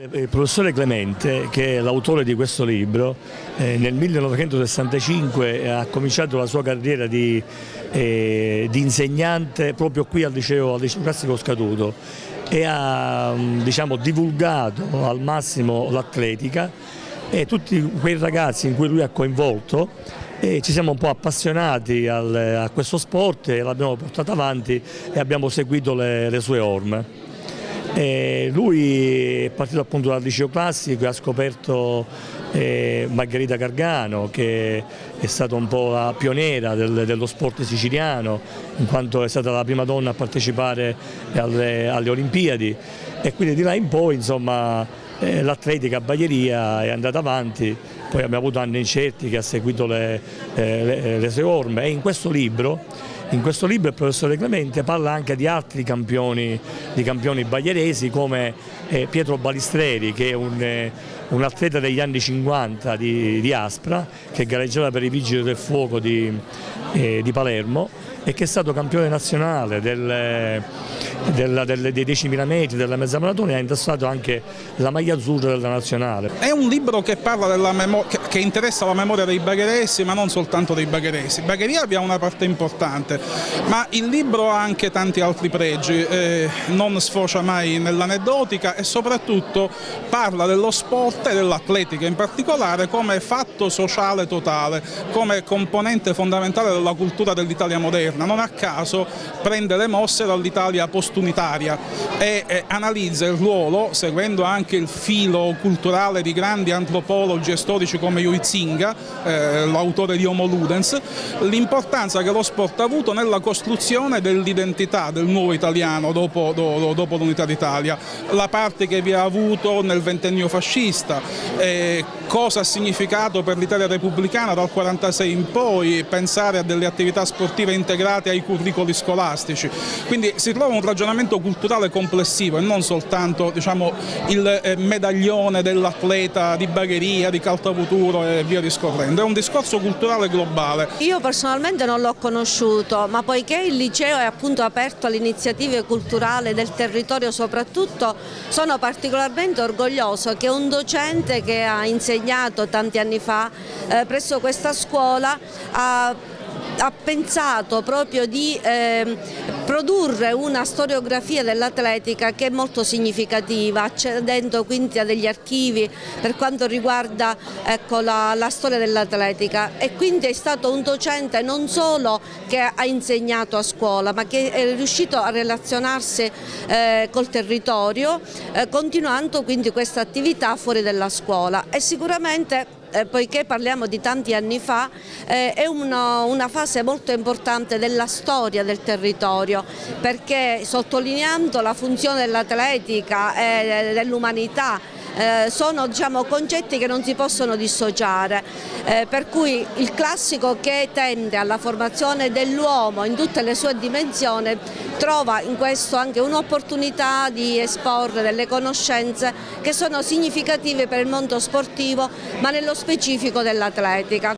Il professore Clemente, che è l'autore di questo libro, eh, nel 1965 ha cominciato la sua carriera di, eh, di insegnante proprio qui al liceo, al liceo classico Scaduto e ha mm, diciamo, divulgato al massimo l'atletica e tutti quei ragazzi in cui lui ha coinvolto e ci siamo un po' appassionati al, a questo sport e l'abbiamo portato avanti e abbiamo seguito le, le sue orme. E lui è partito appunto dal liceo classico e ha scoperto eh, Margherita Gargano che è stata un po' la pioniera del, dello sport siciliano in quanto è stata la prima donna a partecipare alle, alle Olimpiadi. E quindi di là in poi insomma eh, l'atletica a Baglieria è andata avanti, poi abbiamo avuto anni incerti che ha seguito le, eh, le, le sue orme. E in questo libro in questo libro il professore Clemente parla anche di altri campioni, di campioni baglieresi come eh, Pietro Balistreri che è un, eh, un, atleta degli anni 50 di, di, Aspra che gareggiava per i Vigili del Fuoco di, eh, di Palermo e che è stato campione nazionale del, del, del, dei 10.000 metri, della mezza maratona e ha indossato anche la maglia azzurra della nazionale. È un libro che, che, che interessa la memoria dei bagheresi ma non soltanto dei bagheresi. Bagheria ha una parte importante ma il libro ha anche tanti altri pregi, eh, non sfocia mai nell'aneddotica e soprattutto parla dello sport e dell'atletica in particolare come fatto sociale totale, come componente fondamentale della cultura dell'Italia moderna. Non a caso prende le mosse dall'Italia postunitaria e, e analizza il ruolo, seguendo anche il filo culturale di grandi antropologi e storici come Huizinga, eh, l'autore di Homo Ludens, l'importanza che lo sport ha avuto nella costruzione dell'identità del nuovo italiano dopo, do, dopo l'unità d'Italia, la parte che vi ha avuto nel ventennio fascista, eh, cosa ha significato per l'Italia repubblicana dal 1946 in poi, pensare a delle attività sportive integrate ai curricoli scolastici. Quindi si trova un ragionamento culturale complessivo e non soltanto diciamo, il eh, medaglione dell'atleta di bagheria, di caltavuturo e via discorrendo, è un discorso culturale globale. Io personalmente non l'ho conosciuto, ma poiché il liceo è appunto aperto alle iniziative culturali del territorio soprattutto, sono particolarmente orgoglioso che un docente che ha insegnato tanti anni fa eh, presso questa scuola ha ha pensato proprio di eh, produrre una storiografia dell'atletica che è molto significativa, accedendo quindi a degli archivi per quanto riguarda ecco, la, la, storia dell'atletica. E quindi è stato un docente non solo che ha insegnato a scuola ma che è riuscito a relazionarsi eh, col territorio eh, continuando quindi questa attività fuori dalla scuola. E sicuramente eh, poiché parliamo di tanti anni fa, eh, è uno, una fase molto importante della storia del territorio, perché sottolineando la funzione dell'atletica e dell'umanità eh, sono diciamo, concetti che non si possono dissociare, eh, per cui il classico che tende alla formazione dell'uomo in tutte le sue dimensioni trova in questo anche un'opportunità di esporre delle conoscenze che sono significative per il mondo sportivo ma nello specifico dell'atletica.